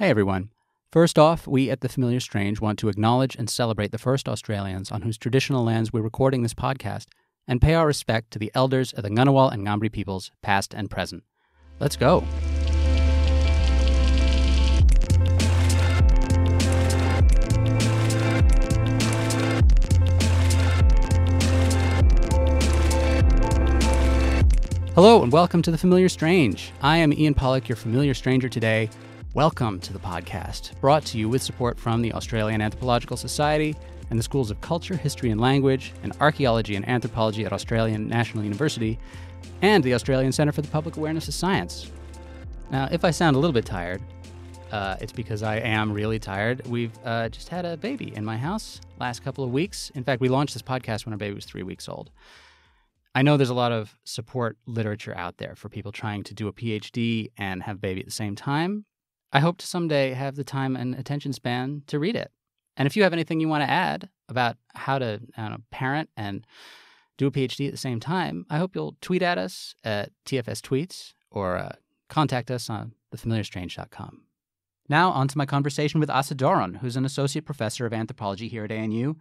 Hey everyone. First off, we at The Familiar Strange want to acknowledge and celebrate the first Australians on whose traditional lands we're recording this podcast and pay our respect to the elders of the Ngunnawal and Ngambri peoples, past and present. Let's go. Hello and welcome to The Familiar Strange. I am Ian Pollock, your familiar stranger today. Welcome to the podcast, brought to you with support from the Australian Anthropological Society and the Schools of Culture, History and Language, and Archaeology and Anthropology at Australian National University, and the Australian Centre for the Public Awareness of Science. Now, if I sound a little bit tired, uh, it's because I am really tired. We've uh, just had a baby in my house last couple of weeks. In fact, we launched this podcast when our baby was three weeks old. I know there's a lot of support literature out there for people trying to do a PhD and have a baby at the same time. I hope to someday have the time and attention span to read it. And if you have anything you want to add about how to know, parent and do a PhD at the same time, I hope you'll tweet at us at TFS Tweets or uh, contact us on thefamiliarstrange.com. Now, on to my conversation with Assa Doron, who's an associate professor of anthropology here at ANU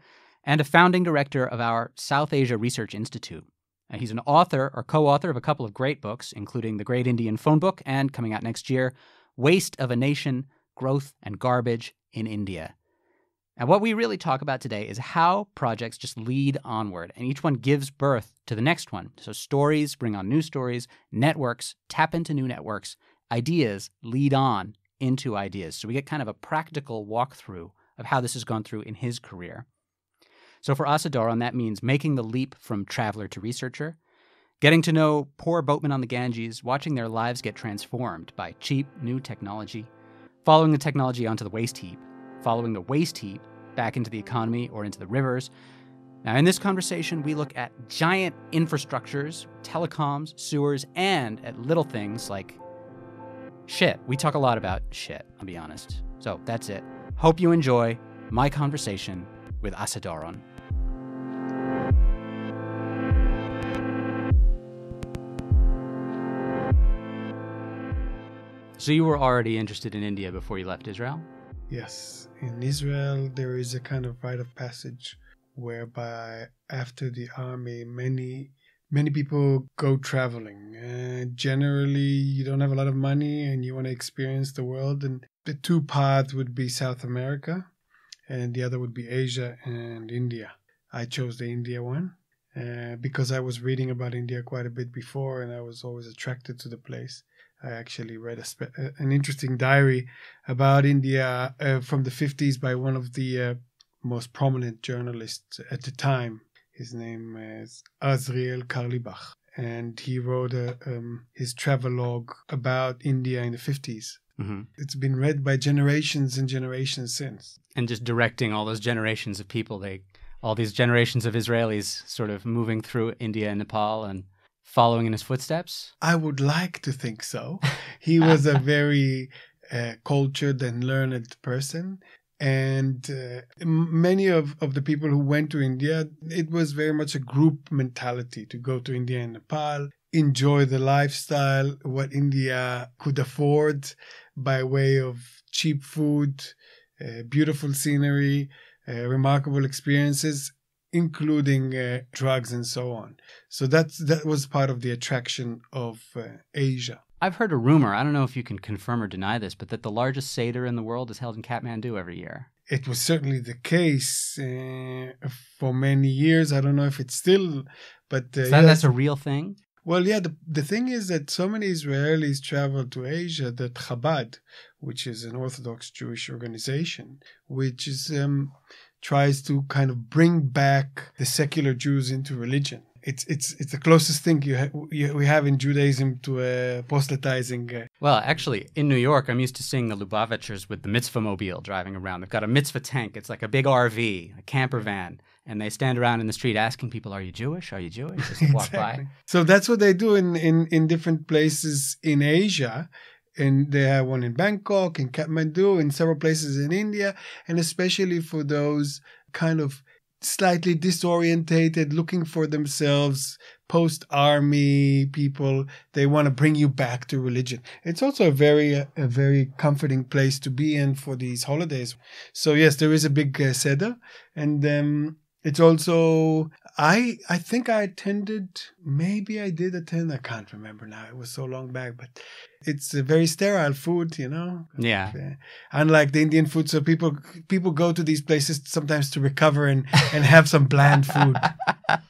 and a founding director of our South Asia Research Institute. Uh, he's an author or co author of a couple of great books, including The Great Indian Phone Book and, coming out next year, Waste of a Nation Growth and Garbage in India. And what we really talk about today is how projects just lead onward and each one gives birth to the next one. So stories bring on new stories, networks tap into new networks, ideas lead on into ideas. So we get kind of a practical walkthrough of how this has gone through in his career. So for Assa Doron, that means making the leap from traveler to researcher, Getting to know poor boatmen on the Ganges, watching their lives get transformed by cheap new technology, following the technology onto the waste heap, following the waste heap back into the economy or into the rivers. Now, in this conversation, we look at giant infrastructures, telecoms, sewers, and at little things like shit. We talk a lot about shit, I'll be honest. So that's it. Hope you enjoy my conversation with Assa So you were already interested in India before you left Israel? Yes. In Israel, there is a kind of rite of passage whereby after the army, many many people go traveling. Uh, generally, you don't have a lot of money and you want to experience the world. And the two paths would be South America, and the other would be Asia and India. I chose the India one uh, because I was reading about India quite a bit before, and I was always attracted to the place. I actually read spe- an interesting diary about India uh, from the 50s by one of the uh, most prominent journalists at the time. His name is Azriel Carlebach. And he wrote a, um, his travelogue about India in the 50s. Mm-hmm. It's been read by generations and generations since. And just directing all those generations of people, they all these generations of Israelis sort of moving through India and Nepal and following in his footsteps? I would like to think so. He was a very uh, cultured and learned person. And uh, many of, of the people who went to India, it was very much a group mentality to go to India and Nepal, enjoy the lifestyle, what India could afford by way of cheap food, uh, beautiful scenery, uh, remarkable experiences, including uh, drugs and so on. So that's that was part of the attraction of uh, Asia. I've heard a rumor. I don't know if you can confirm or deny this, but that the largest Seder in the world is held in Kathmandu every year. It was certainly the case uh, for many years. I don't know if it's still, but uh, that, yes. that's a real thing. Well, yeah. The, the thing is that so many Israelis travel to Asia that Chabad, which is an Orthodox Jewish organization, which is um, tries to kind of bring back the secular Jews into religion. It's it's it's the closest thing you, ha- you we have in Judaism to uh, proselytizing. Uh. Well, actually, in New York, I'm used to seeing the Lubavitchers with the mitzvah mobile driving around. They've got a mitzvah tank. It's like a big RV, a camper van, and they stand around in the street asking people, "Are you Jewish? Are you Jewish?" As they walk by. So that's what they do in in in different places in Asia and they have one in Bangkok, in Kathmandu, in several places in India, and especially for those kind of slightly disorientated, looking for themselves, post army people. They want to bring you back to religion. It's also a very, a very comforting place to be in for these holidays. So yes, there is a big uh, seder, and um, it's also I I think I attended maybe I did attend I can't remember now it was so long back but it's a very sterile food you know? Yeah. Uh, unlike the Indian food so people people go to these places sometimes to recover and and have some bland food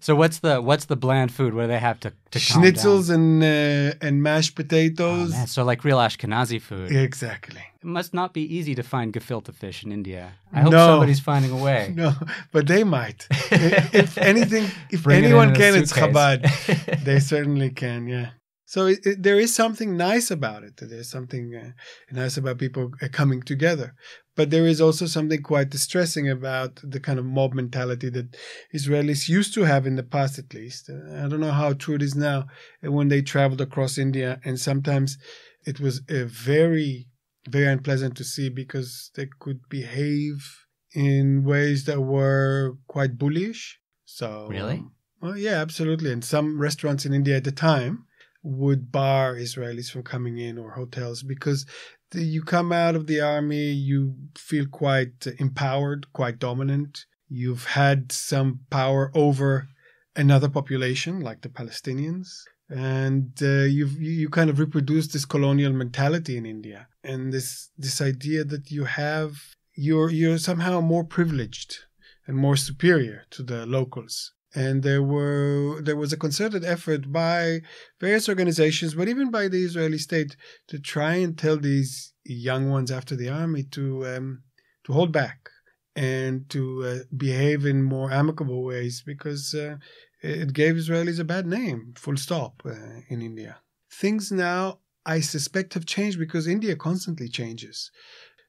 so what's the what's the bland food? What do they have to, to schnitzels and uh, and mashed potatoes? Oh, so like real Ashkenazi food. Exactly. It must not be easy to find gefilte fish in India. I hope no. somebody's finding a way. No, but they might. if anything, if Bring anyone it can, it's Chabad. they certainly can. Yeah. So it, it, there is something nice about it. There's something uh, nice about people uh, coming together. But there is also something quite distressing about the kind of mob mentality that Israelis used to have in the past, at least. Uh, I don't know how true it is now. Uh, when they traveled across India, and sometimes it was a very, very unpleasant to see because they could behave in ways that were quite bullish. So really, well, yeah, absolutely. And some restaurants in India at the time would bar Israelis from coming in or hotels because the, you come out of the army, you feel quite empowered, quite dominant. You've had some power over another population like the Palestinians. And uh, you you kind of reproduce this colonial mentality in India, and this this idea that you have you're you're somehow more privileged and more superior to the locals and there were there was a concerted effort by various organizations, but even by the Israeli state, to try and tell these young ones after the army to um, to hold back and to uh, behave in more amicable ways because uh, it gave Israelis a bad name. Full stop uh, in India. Things now, I suspect, have changed because India constantly changes.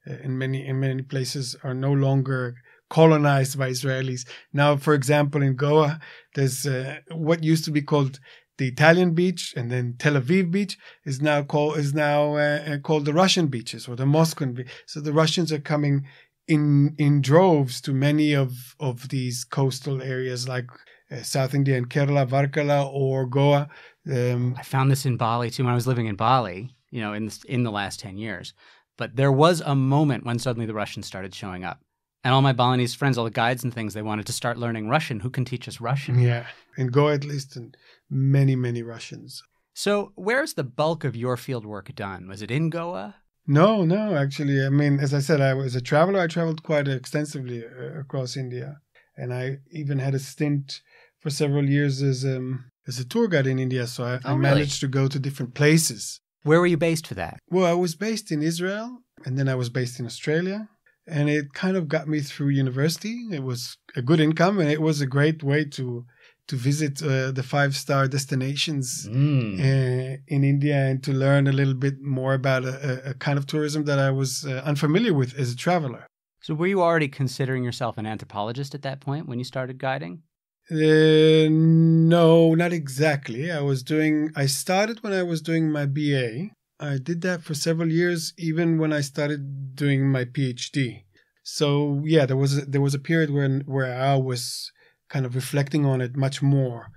Uh, in many in many places, are no longer colonized by Israelis. Now, for example, in Goa, there's uh, what used to be called the Italian beach, and then Tel Aviv beach is now called is now uh, uh called the Russian beaches or the Moscow beach. So the Russians are coming in in droves to many of of these coastal areas like uh, South India and Kerala, Varkala, or Goa. Um, I found this in Bali too when I was living in Bali. You know, in the, in the last ten years, but there was a moment when suddenly the Russians started showing up and all my Balinese friends, all the guides and things, they wanted to start learning Russian. Who can teach us Russian? Yeah, in Goa at least, and many, many Russians. So, where's the bulk of your field work done? Was it in Goa? No, no, actually. I mean, as I said, I was a traveler. I traveled quite extensively uh, across India, and I even had a stint for several years as um, as a tour guide in India. So I, oh, I managed really? to go to different places. Where were you based for that? Well, I was based in Israel, and then I was based in Australia, and it kind of got me through university. It was a good income, and it was a great way to to visit uh, the five star destinations mm. uh, in India and to learn a little bit more about a, a kind of tourism that I was uh, unfamiliar with as a traveler. So, were you already considering yourself an anthropologist at that point when you started guiding? Uh, no, not exactly. I was doing. I started when I was doing my BA, I did that for several years, even when I started doing my PhD. So yeah, there was a, there was a period when where I was kind of reflecting on it much more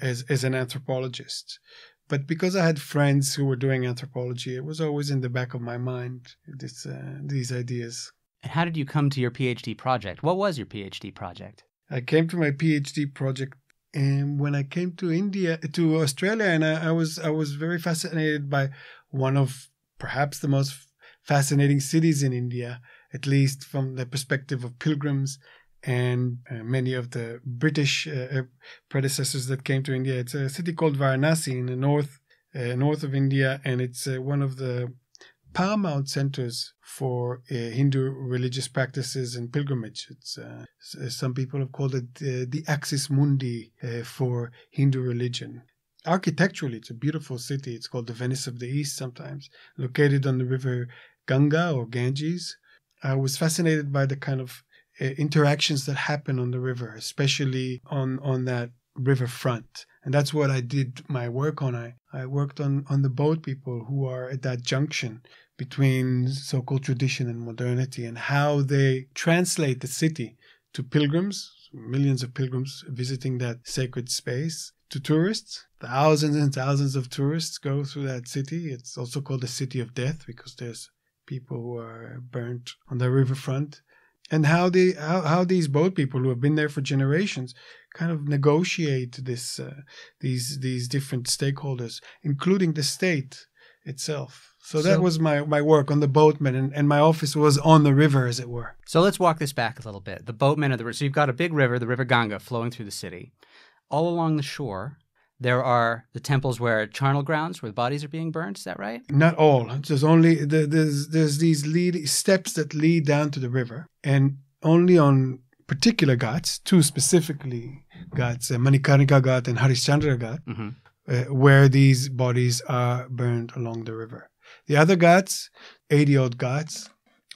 as as an anthropologist. But because I had friends who were doing anthropology, it was always in the back of my mind this, uh, these ideas. And how did you come to your PhD project? What was your PhD project? I came to my PhD project and when I came to India to Australia, and I, I was I was very fascinated by one of perhaps the most fascinating cities in India, at least from the perspective of pilgrims and uh, many of the British uh, uh predecessors that came to India. It's a city called Varanasi in the north uh, north of India, and it's uh, one of the paramount centers for uh, Hindu religious practices and pilgrimage. It's some people have called it the axis mundi for Hindu religion architecturally, it's a beautiful city. It's called the Venice of the East sometimes, located on the river Ganga or Ganges. I was fascinated by the kind of uh, interactions that happen on the river, especially on, on that river front. And that's what I did my work on. I, I worked on, on the boat people who are at that junction between so called tradition and modernity and how they translate the city to pilgrims, millions of pilgrims visiting that sacred space, to tourists. Thousands and thousands of tourists go through that city. It's also called the City of Death because there's people who are burnt on the riverfront. And how they how, how these boat people who have been there for generations kind of negotiate this uh, these these different stakeholders, including the state itself. So, so, that was my, my work on the boatmen, and, and my office was on the river, as it were. So let's walk this back a little bit. The boatmen of the river. So you've got a big river, the River Ganga, flowing through the city. All along the shore, there are the temples where charnel grounds where the bodies are being burned. Is that right? Not all. There's only there's there's these lead steps that lead down to the river, and only on particular ghats, two specifically ghats, uh, Manikarnika Ghat and Harishchandra Ghat, mm-hmm. uh, where these bodies are burned along the river. The other ghats, 80 odd ghats,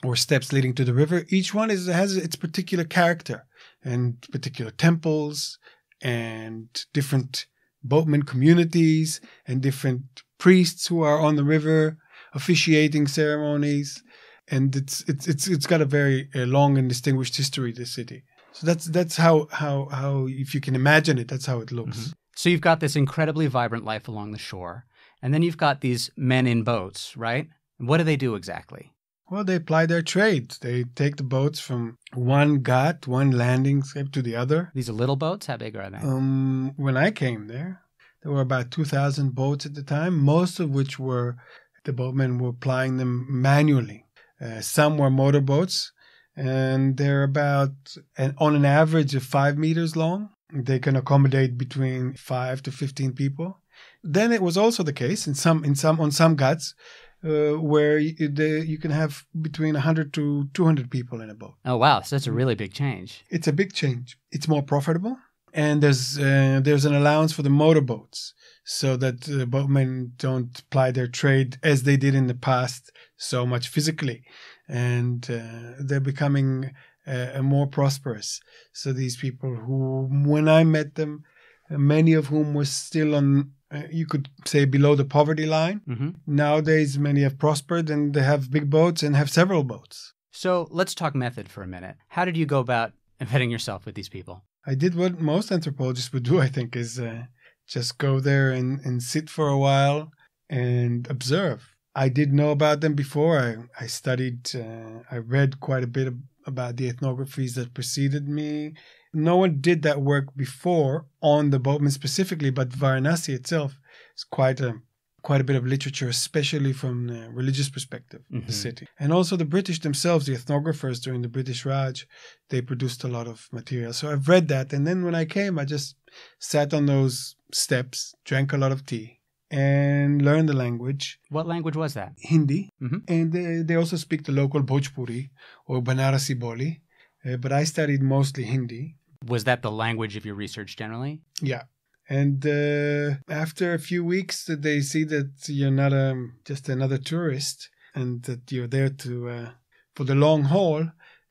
or steps leading to the river, each one is, has its particular character and particular temples and different boatman communities and different priests who are on the river officiating ceremonies. And it's it's it's it's got a very long and distinguished history. This city, so that's that's how how how if you can imagine it, that's how it looks. Mm-hmm. So you've got this incredibly vibrant life along the shore. And then you've got these men in boats, right? What do they do exactly? Well, they ply their trade. They take the boats from one ghat, one landing strip to the other. These are little boats? How big are they? Um, when I came there, there were about 2,000 boats at the time, most of which were, the boatmen were plying them manually. Uh, some were motorboats, and they're about, an, on an average of five meters long. They can accommodate between five to 15 people. Then it was also the case in some in some on some ghats uh, where you, the, you can have between 100 to 200 people in a boat. Oh wow, so that's a really big change. It's a big change. It's more profitable, and there's uh, there's an allowance for the motorboats so that the boatmen don't ply their trade as they did in the past so much physically, and uh, they're becoming uh, more prosperous. So these people who, when I met them, many of whom were still on uh, you could say below the poverty line. Mm-hmm. Nowadays, many have prospered and they have big boats and have several boats. So let's talk method for a minute. How did you go about embedding yourself with these people? I did what most anthropologists would do, I think, is uh, just go there and, and sit for a while and observe. I did know about them before. I, I studied, uh, I read quite a bit about the ethnographies that preceded me no one did that work before on the boatman specifically, but Varanasi itself is quite a quite a bit of literature, especially from the religious perspective mm-hmm. the city. And also the British themselves, the ethnographers during the British Raj, they produced a lot of material. So I've read that. And then when I came, I just sat on those steps, drank a lot of tea, and learned the language. What language was that? Hindi. Mm-hmm. And they, they also speak the local Bhojpuri or Banarasi Boli. Uh, but I studied mostly Hindi was that the language of your research generally? Yeah. And uh, after a few weeks, they see that you're not um, just another tourist and that you're there to uh, for the long haul.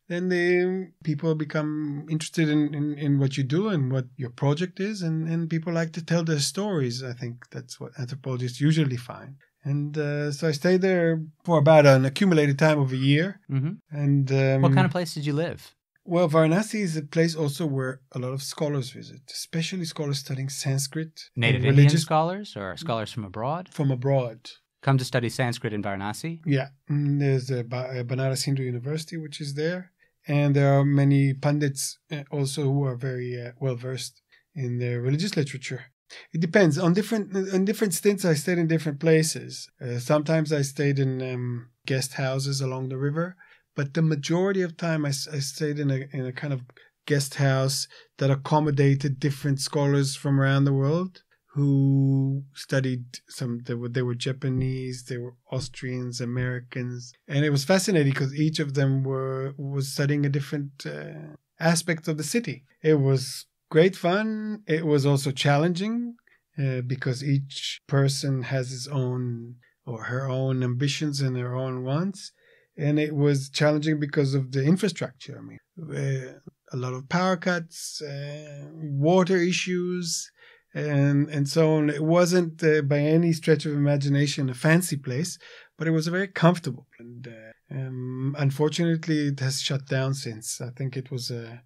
Then the people become interested in, in, in, what you do and what your project is, and, and people like to tell their stories. I think that's what anthropologists usually find. And uh, so I stayed there for about an accumulated time of a year. Mm-hmm. And um, what kind of place did you live? Well, Varanasi is a place also where a lot of scholars visit, especially scholars studying Sanskrit. Native Indian scholars or scholars from abroad? From abroad. Come to study Sanskrit in Varanasi? Yeah. Mm, there's a Banaras Hindu University, which is there. And there are many pundits uh, also who are very uh, well versed in the religious literature. It depends on different on different stints. I stayed in different places. Uh, sometimes I stayed in um, guest houses along the river. But the majority of time, I, I stayed in a in a kind of guest house that accommodated different scholars from around the world who studied some they were, they were japanese they were austrians americans and it was fascinating because each of them were was studying a different uh, aspect of the city. It was great fun. It was also challenging uh, because each person has his own or her own ambitions and their own wants and it was challenging because of the infrastructure. I mean, uh, a lot of power cuts, uh, water issues, and and so on. It wasn't uh, by any stretch of imagination a fancy place, but it was very comfortable. And uh, um, unfortunately, it has shut down since. I think it was a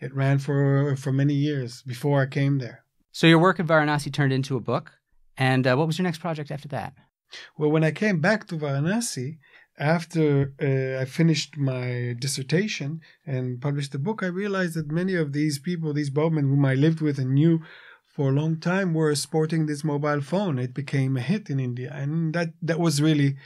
it ran for for many years before I came there. So your work at Varanasi turned into a book, and uh, what was your next project after that? Well, when I came back to Varanasi, after uh, I finished my dissertation and published the book, I realized that many of these people, these boatmen whom I lived with and knew for a long time, were sporting this mobile phone. It became a hit in India, and that that was really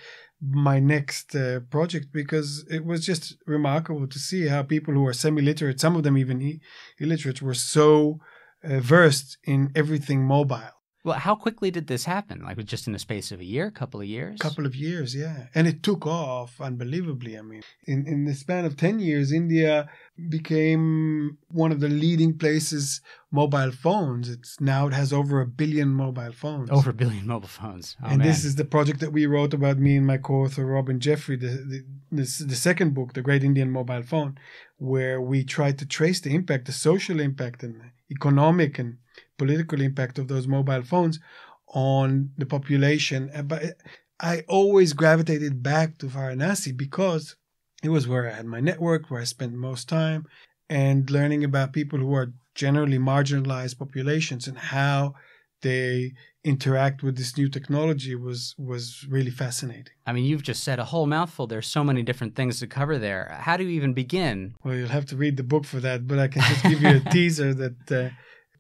my next uh, project because it was just remarkable to see how people who are semi-literate, some of them even illiterate, were so uh, versed in everything mobile well, how quickly did this happen? Like just in the space of a year, a couple of years? A couple of years, yeah. And it took off unbelievably. I mean, in, in the span of 10 years, India became one of the leading places mobile phones. It's now it has over a billion mobile phones. Over a billion mobile phones. Oh, and man. this is the project that we wrote about me and my co-author Robin Jeffrey, the, the, the, the second book, The Great Indian Mobile Phone, where we tried to trace the impact, the social impact and economic and political impact of those mobile phones on the population. But I always gravitated back to Varanasi because it was where I had my network, where I spent most time, and learning about people who are generally marginalized populations and how they interact with this new technology was was really fascinating. I mean, you've just said a whole mouthful. There's so many different things to cover there. How do you even begin? Well, you'll have to read the book for that, but I can just give you a teaser that uh,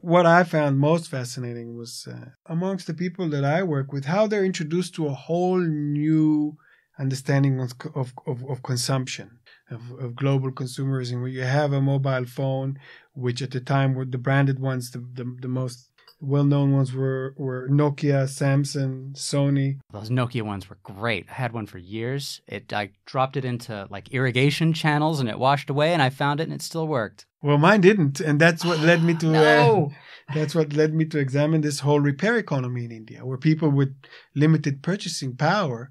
what I found most fascinating was uh, amongst the people that I work with, how they're introduced to a whole new understanding of, of, of, of consumption, of, of, global consumerism, where you have a mobile phone, which at the time were the branded ones, the, the, the most well-known ones were were Nokia, Samsung, Sony. Those Nokia ones were great. I had one for years. It I dropped it into like irrigation channels and it washed away, and I found it and it still worked. Well, mine didn't, and that's what led me to. no. Uh, that's what led me to examine this whole repair economy in India, where people with limited purchasing power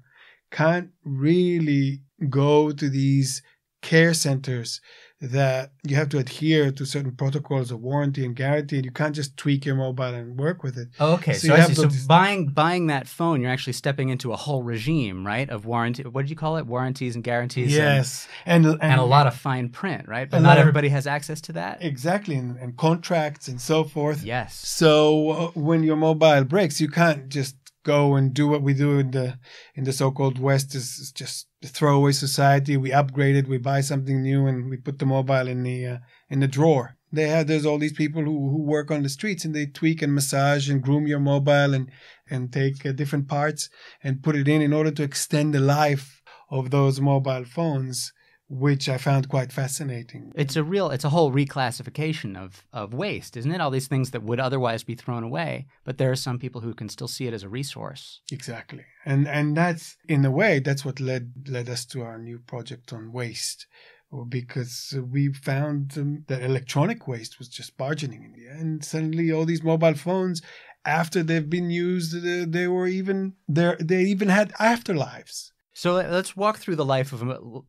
can't really go to these care centers that you have to adhere to certain protocols of warranty and guarantee, and you can't just tweak your mobile and work with it. Oh, okay, so, so, so buying buying that phone, you're actually stepping into a whole regime, right? Of warranty. What did you call it? Warranties and guarantees. Yes, and and, and, and a lot of fine print, right? But not everybody has access to that. Exactly, and, and contracts and so forth. Yes. So uh, when your mobile breaks, you can't just go and do what we do in the in the so-called West is, is just throwaway society. We upgrade it, we buy something new, and we put the mobile in the uh, in the drawer. They have there's all these people who, who work on the streets and they tweak and massage and groom your mobile and and take uh, different parts and put it in in order to extend the life of those mobile phones which I found quite fascinating. It's a real, it's a whole reclassification of, of waste, isn't it? All these things that would otherwise be thrown away, but there are some people who can still see it as a resource. Exactly, and and that's in a way that's what led led us to our new project on waste, because we found um, that electronic waste was just burgeoning in India, and suddenly all these mobile phones. After they've been used, they were even there. They even had afterlives so let's walk through the life of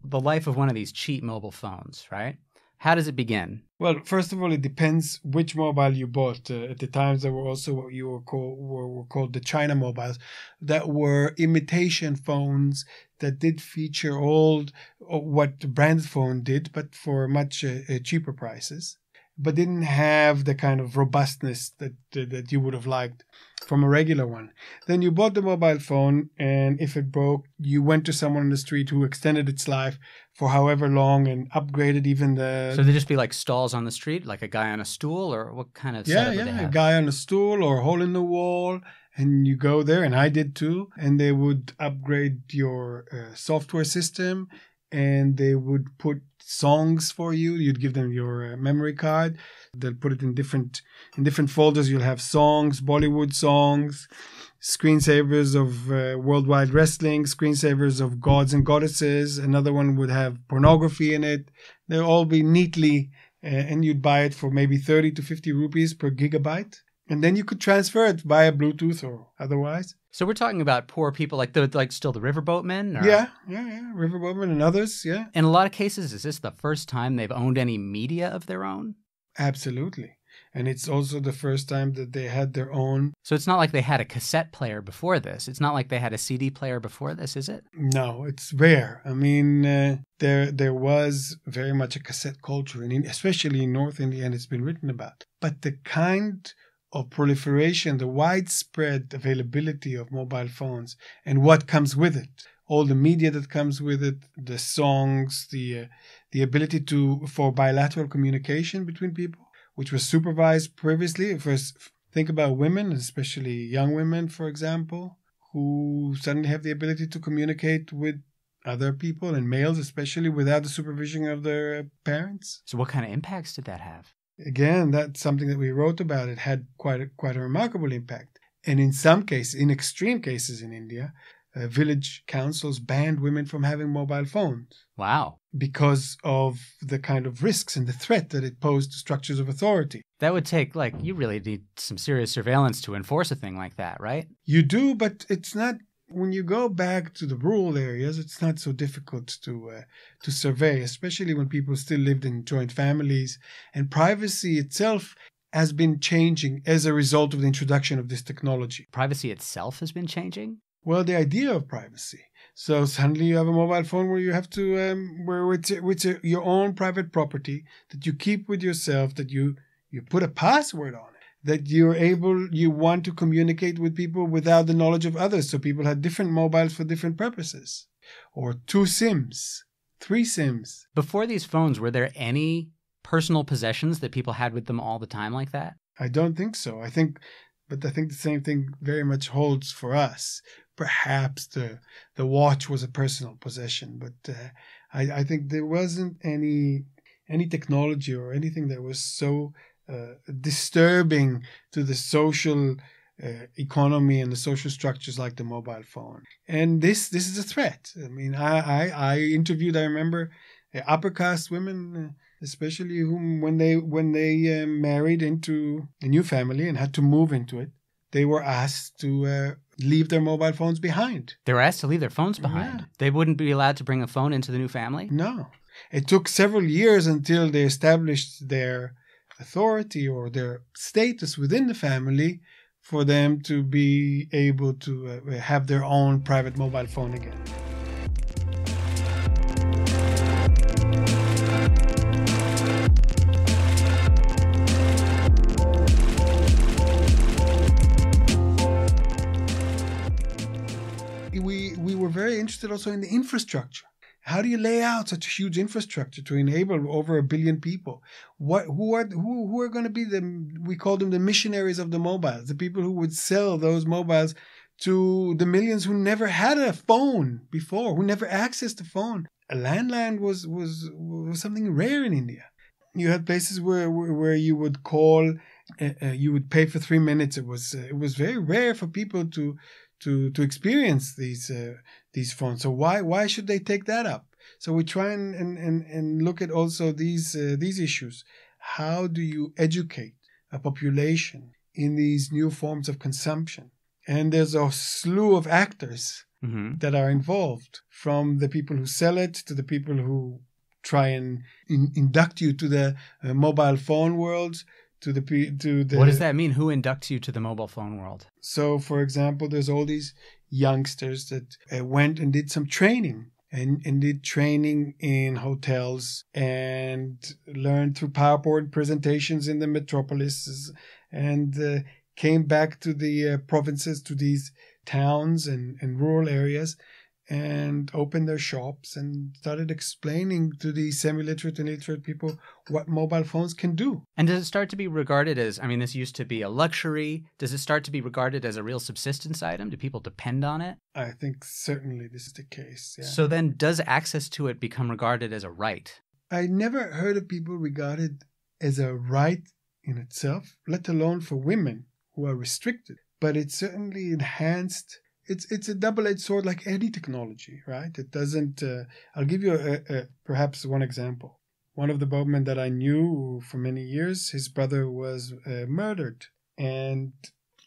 the life of one of these cheap mobile phones, right? How does it begin? Well, first of all, it depends which mobile you bought. Uh, at the times, there were also what you were called were, were called the China mobiles, that were imitation phones that did feature old uh, what the branded phone did, but for much uh, uh, cheaper prices, but didn't have the kind of robustness that that you would have liked from a regular one. Then you bought the mobile phone, and if it broke, you went to someone on the street who extended its life for however long and upgraded even the. So they just be like stalls on the street, like a guy on a stool, or what kind of? Yeah, yeah, a guy on a stool or a hole in the wall, and you go there, and I did too, and they would upgrade your uh, software system, and they would put songs for you. You'd give them your uh, memory card They'll put it in different in different folders. You'll have songs, Bollywood songs, screensavers of uh, worldwide wrestling, screensavers of gods and goddesses. Another one would have pornography in it. They'll all be neatly, uh, and you'd buy it for maybe 30 to 50 rupees per gigabyte. And then you could transfer it via Bluetooth or otherwise. So we're talking about poor people, like the like still the riverboatmen. Or? Yeah, yeah, yeah, riverboatmen and others. Yeah. In a lot of cases, is this the first time they've owned any media of their own? Absolutely. And it's also the first time that they had their own. So it's not like they had a cassette player before this. It's not like they had a CD player before this, is it? No, it's rare. I mean, uh, there there was very much a cassette culture, and especially in North India, and it's been written about. But the kind of proliferation, the widespread availability of mobile phones, and what comes with it, all the media that comes with it, the songs, the uh, the ability to for bilateral communication between people which was supervised previously. First, think about women, especially young women, for example, who suddenly have the ability to communicate with other people and males, especially without the supervision of their parents. So, what kind of impacts did that have? Again, that's something that we wrote about. It had quite a, quite a remarkable impact. And in some cases, in extreme cases in India, uh, village councils banned women from having mobile phones. Wow. Because of the kind of risks and the threat that it posed to structures of authority. That would take, like, you really need some serious surveillance to enforce a thing like that, right? You do, but it's not. When you go back to the rural areas, it's not so difficult to uh, to survey, especially when people still lived in joint families, and privacy itself has been changing as a result of the introduction of this technology. Privacy itself has been changing? Well, the idea of privacy. So suddenly you have a mobile phone where you have to, um, where it's, it's a, your own private property that you keep with yourself, that you, you put a password on that you're able, you want to communicate with people without the knowledge of others. So people had different mobiles for different purposes, or two SIMs, three SIMs. Before these phones, were there any personal possessions that people had with them all the time like that? I don't think so. I think but I think the same thing very much holds for us perhaps the the watch was a personal possession, but uh, I, I think there wasn't any any technology or anything that was so disturbing to the social uh, economy and the social structures like the mobile phone. And this this is a threat. I mean, I I, I interviewed. I remember uh, upper caste women. Uh, especially whom when they when they uh, married into a new family and had to move into it they were asked to uh, leave their mobile phones behind. They were asked to leave their phones behind. Yeah. They wouldn't be allowed to bring a phone into the new family? No. It took several years until they established their authority or their status within the family for them to be able to uh, have their own private mobile phone again. We, we were very interested also in the infrastructure. How do you lay out such a huge infrastructure to enable over a billion people? What who are who, who are going to be the we call them the missionaries of the mobiles, the people who would sell those mobiles to the millions who never had a phone before, who never accessed a phone. A landline was was was something rare in India. You had places where where you would call, uh, uh, you would pay for three minutes. It was uh, it was very rare for people to to to experience these uh, these phones. So why why should they take that up? So we try and and, and, and look at also these uh, these issues. How do you educate a population in these new forms of consumption? And there's a slew of actors mm-hmm. that are involved, from the people who sell it to the people who try and in, induct you to the uh, mobile phone world to the to the what does that mean? Who inducts you to the mobile phone world? So for example there's all these youngsters that uh, went and did some training and, and did training in hotels and learned through PowerPoint presentations in the metropolises and uh, came back to the uh, provinces, to these towns and, and rural areas and opened their shops and started explaining to the semi-literate and literate people what mobile phones can do. And does it start to be regarded as I mean this used to be a luxury, does it start to be regarded as a real subsistence item? Do people depend on it? I think certainly this is the case. Yeah. So then does access to it become regarded as a right? I never heard of people regarded as a right in itself, let alone for women who are restricted, but it certainly enhanced it's it's a double-edged sword like any technology right it doesn't uh, i'll give you a, a, perhaps one example one of the boatmen that i knew for many years his brother was uh, murdered and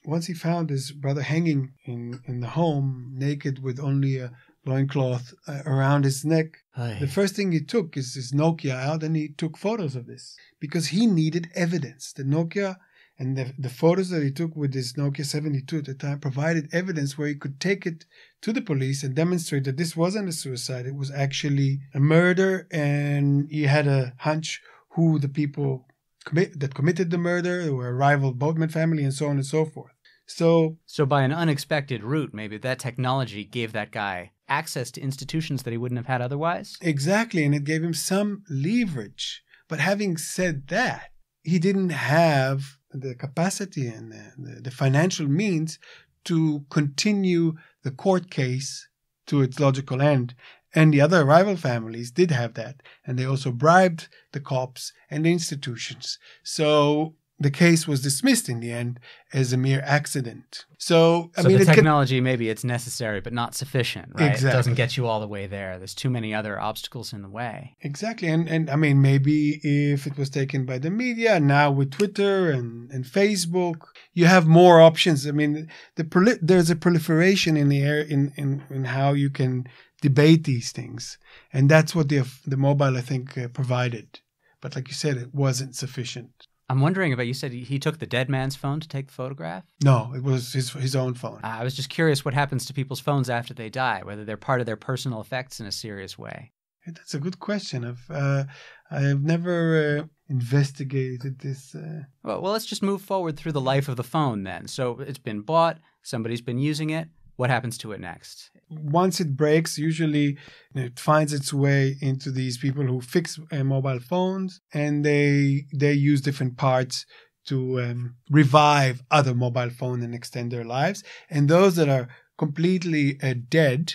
once he found his brother hanging in, in the home naked with only a loincloth uh, around his neck. Aye. The first thing he took is his Nokia out and he took photos of this because he needed evidence. The Nokia and the, the photos that he took with his Nokia 72 at the time provided evidence where he could take it to the police and demonstrate that this wasn't a suicide. It was actually a murder and he had a hunch who the people commit, that committed the murder, were a rival boatman family and so on and so forth. So So, by an unexpected route, maybe that technology gave that guy access to institutions that he wouldn't have had otherwise. Exactly, and it gave him some leverage. But having said that, he didn't have the capacity and the, the, financial means to continue the court case to its logical end. And the other rival families did have that, and they also bribed the cops and the institutions. So the case was dismissed in the end as a mere accident. So I so mean, the it can- technology, maybe it's necessary, but not sufficient, right? It doesn't get you all the way there. There's too many other obstacles in the way. Exactly, and and I mean maybe if it was taken by the media now with Twitter and and Facebook, you have more options. I mean, the proli- there's a proliferation in the air in in in how you can debate these things, and that's what the the mobile I think uh, provided. But like you said, it wasn't sufficient. I'm wondering about you said he, he took the dead man's phone to take the photograph. No, it was his his own phone. Uh, I was just curious what happens to people's phones after they die, whether they're part of their personal effects in a serious way. That's a good question. I've uh, I've never uh, investigated this. Uh, Well, well, let's just move forward through the life of the phone then. So it's been bought, somebody's been using it. What happens to it next? once it breaks, usually it finds its way into these people who fix uh, mobile phones, and they they use different parts to um, revive other mobile phones and extend their lives. And those that are completely uh, dead,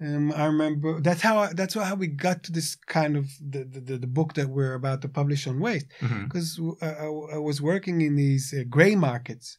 um, I remember that's how I, that's how we got to this kind of the, the the book that we're about to publish on waste because I, I- I was working in these uh, gray markets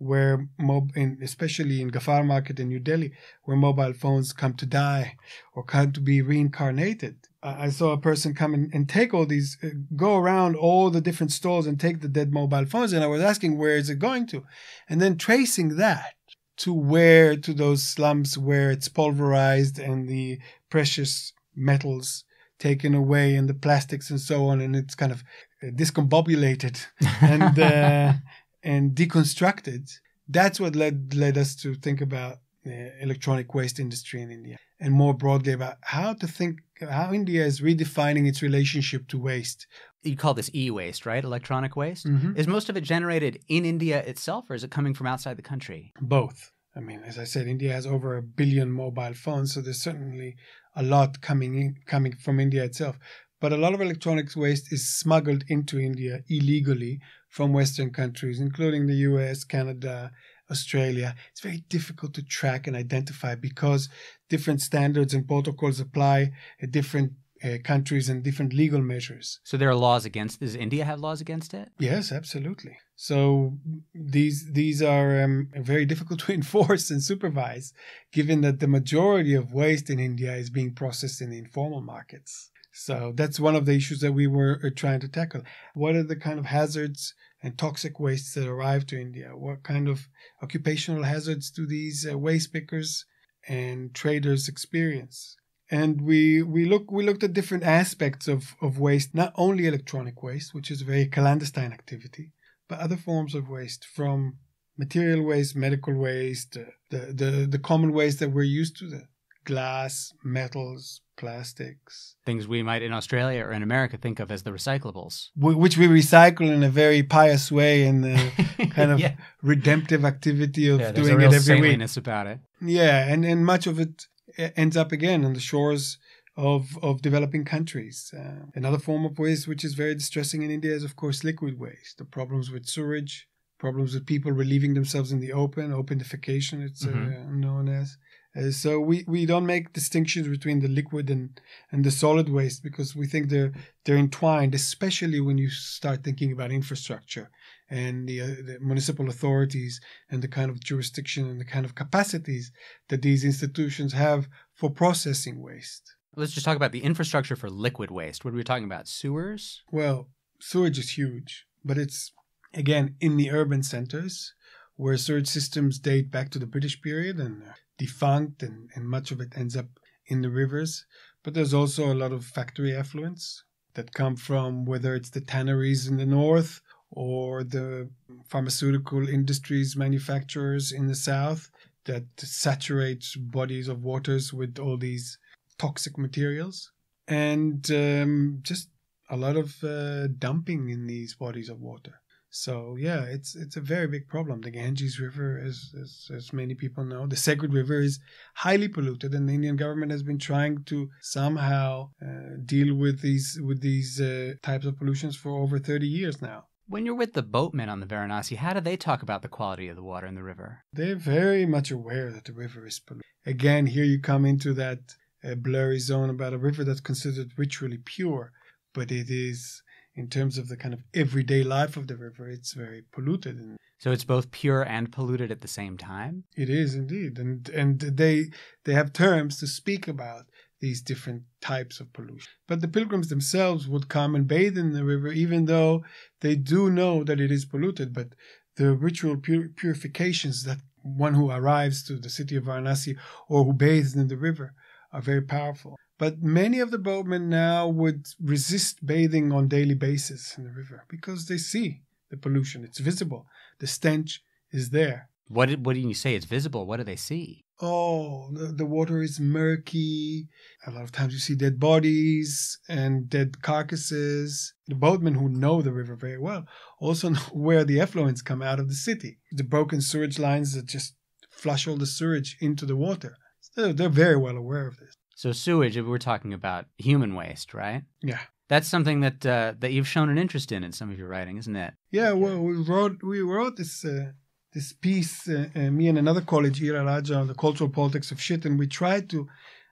where mob in, especially in Gaffar market in New Delhi where mobile phones come to die or come to be reincarnated. I, I saw a person come and, and take all these uh, go around all the different stalls and take the dead mobile phones and I was asking where is it going to? And then tracing that to where to those slums where it's pulverized and the precious metals taken away and the plastics and so on and it's kind of uh, discombobulated. And uh, and deconstructed that's what led led us to think about the electronic waste industry in India and more broadly about how to think how India is redefining its relationship to waste You call this e-waste, right? Electronic waste. Mhm. Is most of it generated in India itself, or is it coming from outside the country? both I mean as I said India has over a billion mobile phones so there's certainly a lot coming in coming from India itself but a lot of electronics waste is smuggled into India illegally from Western countries, including the US, Canada, Australia. It's very difficult to track and identify because different standards and protocols apply at different uh, countries and different legal measures. So there are laws against. Does India have laws against it? Yes, absolutely. So these these are um, very difficult to enforce and supervise, given that the majority of waste in India is being processed in the informal markets. So that's one of the issues that we were uh, trying to tackle. What are the kind of hazards and toxic wastes that arrive to India? What kind of occupational hazards do these uh, waste pickers and traders experience? And we, we look we looked at different aspects of, of waste, not only electronic waste, which is a very clandestine activity, but other forms of waste from material waste, medical waste, uh, the, the, the common waste that we're used to, the glass, metals, plastics, Things we might in Australia or in America think of as the recyclables. which we recycle in a very pious way and the kind of yeah, redemptive activity of yeah doing it every week. about it. Yeah, and, and much of it e- ends up again on the shores of of developing countries. Uh, another form of waste which is very distressing in India is, of course, liquid waste. The problems with sewage, problems with people relieving themselves in the open, open defecation, it's uh, known as. Uh, so we, we don't make distinctions between the liquid and, and the solid waste because we think they're they're entwined, especially when you start thinking about infrastructure and the, uh, the municipal authorities and the kind of jurisdiction and the kind of capacities that these institutions have for processing waste. Let's just talk about the infrastructure for liquid waste. What are we talking about? Sewers? Well, sewage is huge, but it's again in the urban centers where sewage systems date back to the British period and are defunct, and, and much of it ends up in the rivers, but there's also a lot of factory effluents that come from whether it's the tanneries in the north or the pharmaceutical industries manufacturers in the south that saturate bodies of waters with all these toxic materials. And um, just a lot of uh, dumping in these bodies of water so yeah, it's it's a very big problem. The Ganges River, as as, as many people know, the Sacred River is highly polluted, and the Indian government has been trying to somehow uh, deal with these with these uh, types of pollutions for over thirty years now. When you're with the boatmen on the Varanasi, how do they talk about the quality of the water in the river? They're very much aware that the river is polluted. Again, here you come into that uh, blurry zone about a river that's considered ritually pure, but it is in terms of the kind of everyday life of the river, it's very polluted. And so it's both pure and polluted at the same time. It is indeed, and and they they have terms to speak about these different types of pollution. But the pilgrims themselves would come and bathe in the river, even though they do know that it is polluted. But the ritual pur- purifications that one who arrives to the city of Varanasi or who bathes in the river are very powerful. But many of the boatmen now would resist bathing on daily basis in the river because they see the pollution. It's visible. The stench is there. What did, what do you say? It's visible. What do they see? Oh, the, the water is murky. A lot of times you see dead bodies and dead carcasses. The boatmen who know the river very well also know where the effluents come out of the city. The broken sewage lines that just flush all the sewage into the water. So they're very well aware of this. So sewage, if we're talking about human waste, right? Yeah. That's something that uh, that you've shown an interest in in some of your writing, isn't it? Yeah. Well, we wrote we wrote this uh, this piece, uh, uh me and another colleague, Ira Raja, on the cultural politics of shit, and we tried to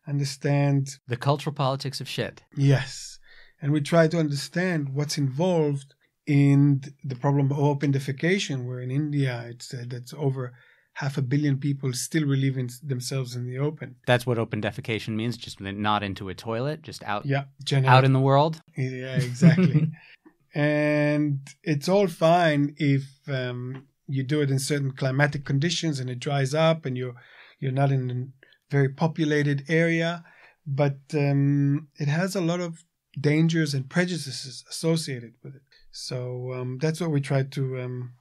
understand the cultural politics of shit. Yes, and we tried to understand what's involved in the problem of open defecation, where in India it's uh, that's over half a billion people still relieving themselves in the open. That's what open defecation means, just not into a toilet, just out yeah, out in the world. Yeah, exactly. and it's all fine if um, you do it in certain climatic conditions and it dries up and you're you're not in a very populated area, but um, it has a lot of dangers and prejudices associated with it. So um, that's what we try to um,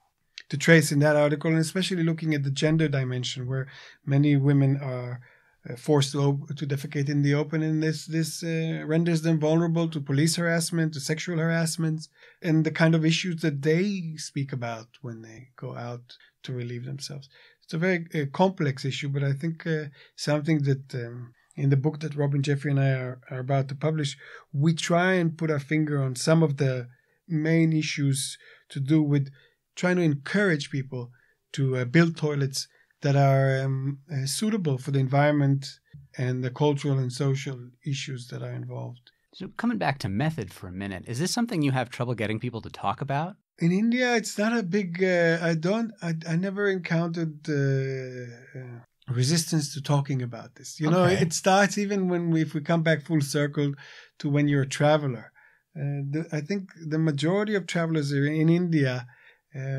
to trace in that article, and especially looking at the gender dimension, where many women are uh, forced to, to defecate in the open, and this this uh, renders them vulnerable to police harassment, to sexual harassment, and the kind of issues that they speak about when they go out to relieve themselves. It's a very uh, complex issue, but I think uh, something that um, in the book that Robin Jeffrey and I are, are about to publish, we try and put our finger on some of the main issues to do with trying to encourage people to uh, build toilets that are um, uh, suitable for the environment and the cultural and social issues that are involved. So, coming back to method for a minute, is this something you have trouble getting people to talk about? In India, it's not a big. Uh, I don't. I, I never encountered uh, uh, resistance to talking about this. You okay. know, it starts even when we, if we come back full circle to when you're a traveler. Uh, the, I think the majority of travelers in India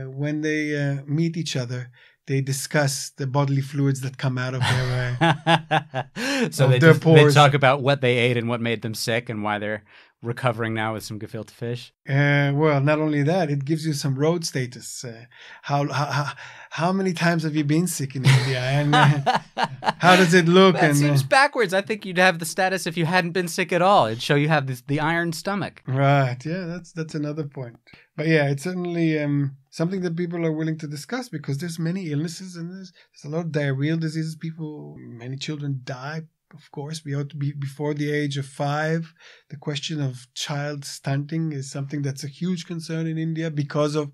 when they uh, meet each other, they discuss the bodily fluids that come out of their uh, so they, just, they, talk about what they ate and what made them sick and why they're recovering now with some gefilte fish. Uh, well, not only that, it gives you some road status. Uh, how, how how many times have you been sick in India, and uh, how does it look? That and, seems backwards. I think you'd have the status if you hadn't been sick at all. It'd show you have this, the iron stomach. Right. Yeah, that's that's another point. But yeah, it's certainly um, something that people are willing to discuss because there's many illnesses and there's, there's a lot of diarrheal diseases. People, many children die, of course, be, be before the age of five. The question of child stunting is something that's a huge concern in India because of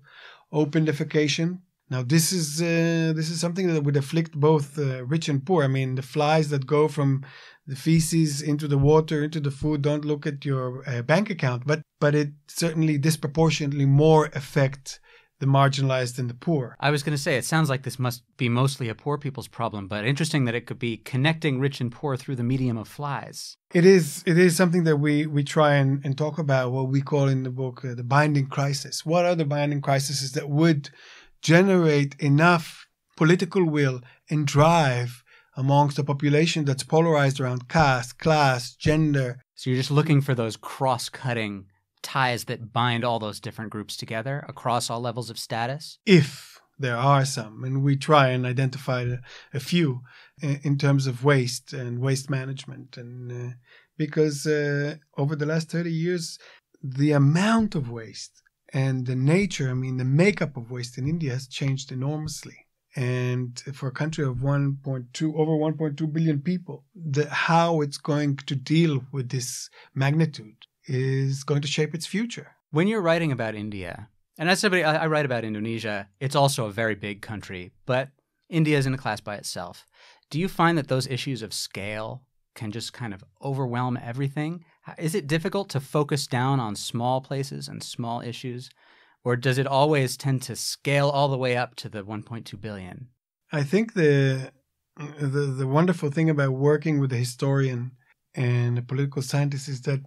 open defecation. Now, this is uh, this is something that would afflict both uh, rich and poor. I mean, the flies that go from the feces into the water, into the food, don't look at your uh, bank account, but but it certainly disproportionately more affect the marginalized and the poor. I was going to say, it sounds like this must be mostly a poor people's problem, but interesting that it could be connecting rich and poor through the medium of flies. It is. It is something that we we try and, and talk about. What we call in the book uh, the binding crisis. What are the binding crises that would generate enough political will and drive amongst a population that's polarized around caste, class, gender. So you're just looking for those cross cutting ties that bind all those different groups together across all levels of status? If there are some, and we try and identify a, a few in terms of waste and waste management. And uh, because uh, over the last 30 years, the amount of waste and the nature, I mean, the makeup of waste in India has changed enormously and for a country of 1.2 over 1.2 billion people the how it's going to deal with this magnitude is going to shape its future. When you're writing about india and as somebody I, I write about indonesia it's also a very big country but india is in a class by itself. Do you find that those issues of scale can just kind of overwhelm everything? Is it difficult to focus down on small places and small issues or does it always tend to scale all the way up to the 1.2 billion? I think the the, the wonderful thing about working with a historian and a political scientist is that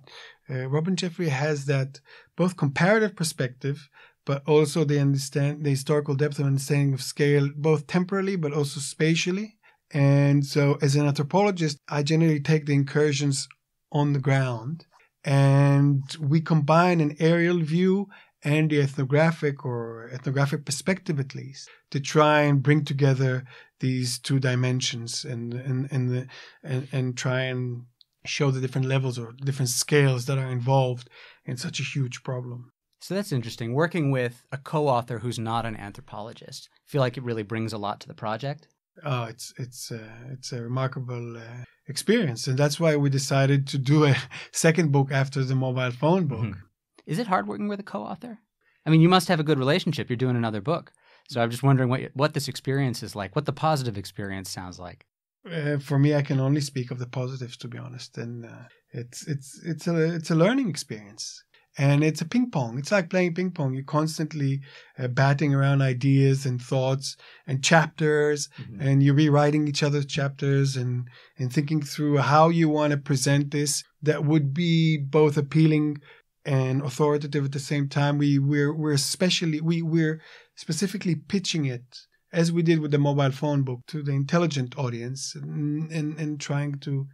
uh, Robin Jeffrey has that both comparative perspective, but also the understand the historical depth of understanding of scale, both temporally but also spatially. And so, as an anthropologist, I generally take the incursions on the ground, and we combine an aerial view and the ethnographic or ethnographic perspective at least to try and bring together these two dimensions and and and the, and, and try and show the different levels or different scales that are involved in such a huge problem. So that's interesting. Working with a co-author who's not an anthropologist, I feel like it really brings a lot to the project. Oh, it's it's uh, it's a remarkable uh, experience, and that's why we decided to do a second book after the mobile phone book. Mm-hmm. Is it hard working with a co-author? I mean, you must have a good relationship. You're doing another book, so I'm just wondering what what this experience is like. What the positive experience sounds like. Uh, for me, I can only speak of the positives, to be honest. And uh, it's it's it's a it's a learning experience, and it's a ping pong. It's like playing ping pong. You're constantly uh, batting around ideas and thoughts and chapters, mm-hmm. and you're rewriting each other's chapters and and thinking through how you want to present this that would be both appealing and authoritative at the same time. We we're we're especially we we're specifically pitching it as we did with the mobile phone book to the intelligent audience and and, and trying to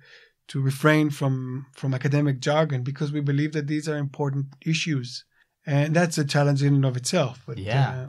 to refrain from from academic jargon because we believe that these are important issues. And that's a challenge in and of itself but yeah. uh,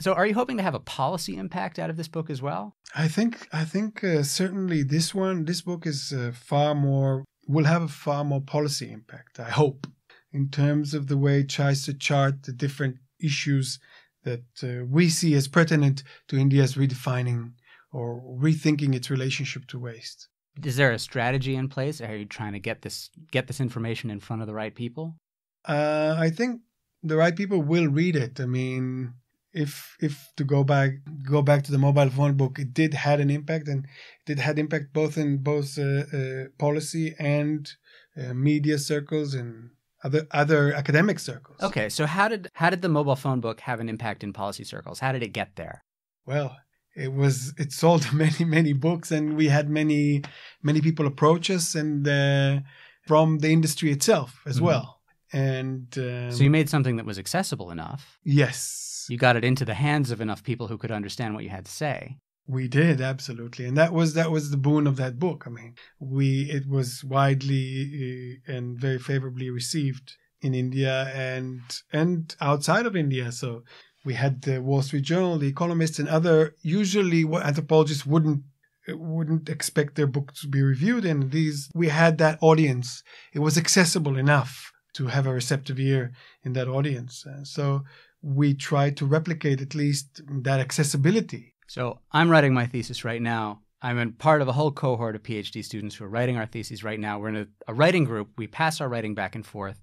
so are you hoping to have a policy impact out of this book as well? I think i think uh, certainly this one this book is uh, far more will have a far more policy impact i hope in terms of the way it tries to chart the different issues that uh, we see as pertinent to India's redefining or rethinking its relationship to waste. Is there a strategy in place? Are you trying to get this get this information in front of the right people? Uh, I think the right people will read it. I mean, if if to go back go back to the mobile phone book, it did had an impact, and it did had impact both in both uh, uh, policy and uh, media circles and other other academic circles. Okay, so how did how did the mobile phone book have an impact in policy circles? How did it get there? Well, it was it sold many many books, and we had many many people approach us, and uh, from the industry itself as mm-hmm. well. And um, so you made something that was accessible enough. Yes, you got it into the hands of enough people who could understand what you had to say. We did absolutely, and that was that was the boon of that book. I mean, we it was widely uh, and very favorably received in India and and outside of India. So we had the Wall Street Journal, the Economist, and other usually what anthropologists wouldn't wouldn't expect their book to be reviewed in. These we had that audience. It was accessible enough to have a receptive ear in that audience. So we tried to replicate at least that accessibility so I'm writing my thesis right now. I'm a part of a whole cohort of PhD students who are writing our theses right now. We're in a, a writing group. We pass our writing back and forth.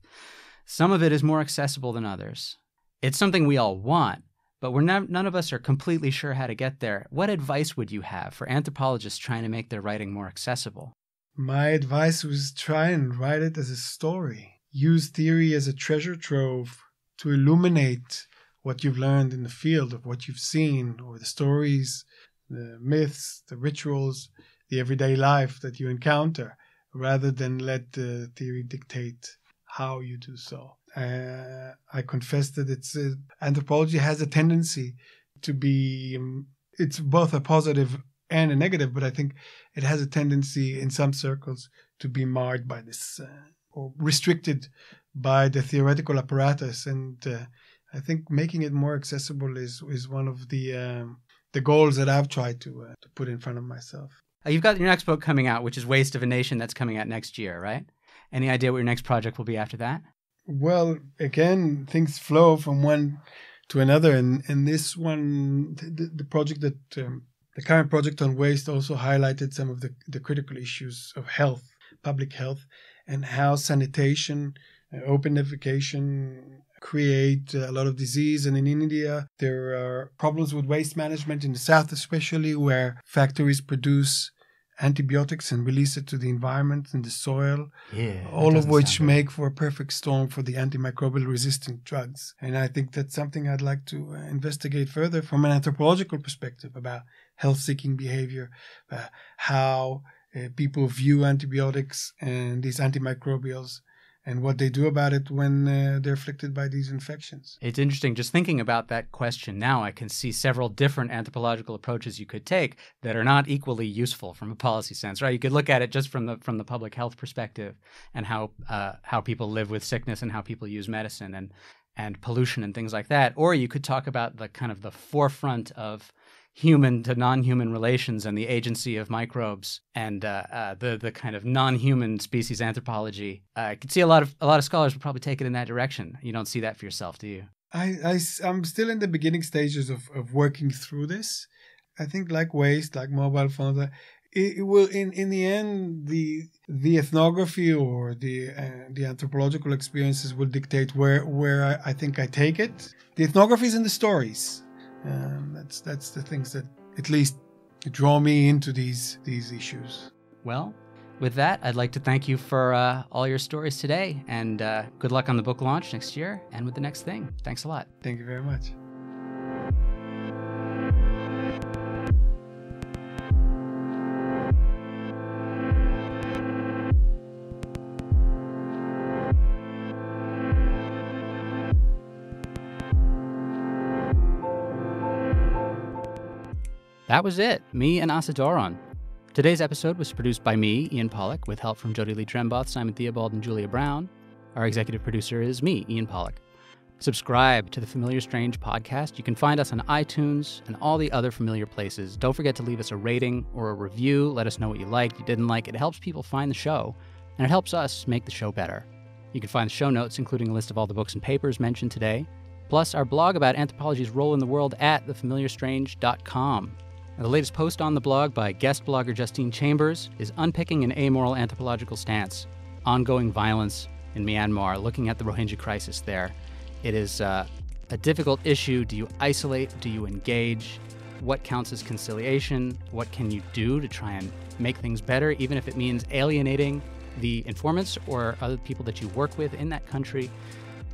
Some of it is more accessible than others. It's something we all want, but we're not, none of us are completely sure how to get there. What advice would you have for anthropologists trying to make their writing more accessible? My advice was try and write it as a story. Use theory as a treasure trove to illuminate what you've learned in the field of what you've seen or the stories, the myths, the rituals, the everyday life that you encounter, rather than let the theory dictate how you do so. Uh, I confess that it's uh, anthropology has a tendency to be um, it's both a positive and a negative, but I think it has a tendency in some circles to be marred by this uh, or restricted by the theoretical apparatus. And uh, I think making it more accessible is is one of the um, the goals that I've tried to uh, to put in front of myself. Uh, you've got your next book coming out, which is Waste of a Nation, that's coming out next year, right? Any idea what your next project will be after that? Well, again, things flow from one to another, and and this one, the, the project that um, the current project on waste also highlighted some of the, the critical issues of health, public health, and how sanitation, uh, open defecation create a lot of disease. And in India, there are problems with waste management in the south, especially where factories produce antibiotics and release it to the environment and the soil. Yeah. All of which make for a perfect storm for the antimicrobial resistant drugs. And I think that's something I'd like to uh, investigate further from an anthropological perspective about health seeking behavior, uh, how uh, people view antibiotics and these antimicrobials and what they do about it when uh, they're afflicted by these infections. It's interesting just thinking about that question now. I can see several different anthropological approaches you could take that are not equally useful from a policy sense, right? You could look at it just from the from the public health perspective and how uh, how people live with sickness and how people use medicine and and pollution and things like that, or you could talk about the kind of the forefront of human to non-human relations and the agency of microbes and uh, uh, the the kind of non-human species anthropology. Uh, I could see a lot of a lot of scholars would probably take it in that direction. You don't see that for yourself, do you? I, I am still in the beginning stages of, of working through this. I think like waste, like mobile phones, uh, it, it will in in the end the the ethnography or the uh, the anthropological experiences will dictate where where I, I think I take it. The ethnography is in the stories um, that's that's the things that at least draw me into these these issues. Well, with that, I'd like to thank you for uh, all your stories today, and uh, good luck on the book launch next year and with the next thing. Thanks a lot. Thank you very much. That was it, me and Assa Doron. Today's episode was produced by me, Ian Pollock, with help from Jodie-Lee Trembath, Simon Theobald, and Julia Brown. Our executive producer is me, Ian Pollock. Subscribe to the Familiar Strange podcast. You can find us on iTunes and all the other familiar places. Don't forget to leave us a rating or a review. Let us know what you liked, you didn't like. It helps people find the show, and it helps us make the show better. You can find the show notes, including a list of all the books and papers mentioned today, plus our blog about anthropology's role in the world at thefamiliarstrange.com. The latest post on the blog by guest blogger Justine Chambers is unpicking an amoral anthropological stance, ongoing violence in Myanmar, looking at the Rohingya crisis there. It is uh, a difficult issue. Do you isolate? Do you engage? What counts as conciliation? What can you do to try and make things better, even if it means alienating the informants or other people that you work with in that country?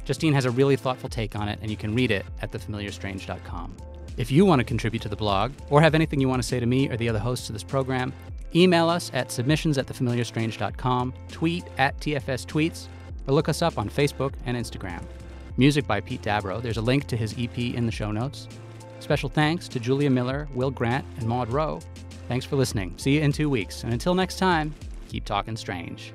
Justine has a really thoughtful take on it, and you can read it at thefamiliarstrange.com. If you want to contribute to the blog or have anything you want to say to me or the other hosts of this program, email us at submissions at thefamiliarstrange.com, tweet at TFS Tweets, or look us up on Facebook and Instagram. Music by Pete Dabro. There's a link to his EP in the show notes. Special thanks to Julia Miller, Will Grant, and Maud Rowe. Thanks for listening. See you in two weeks. And until next time, keep talking strange.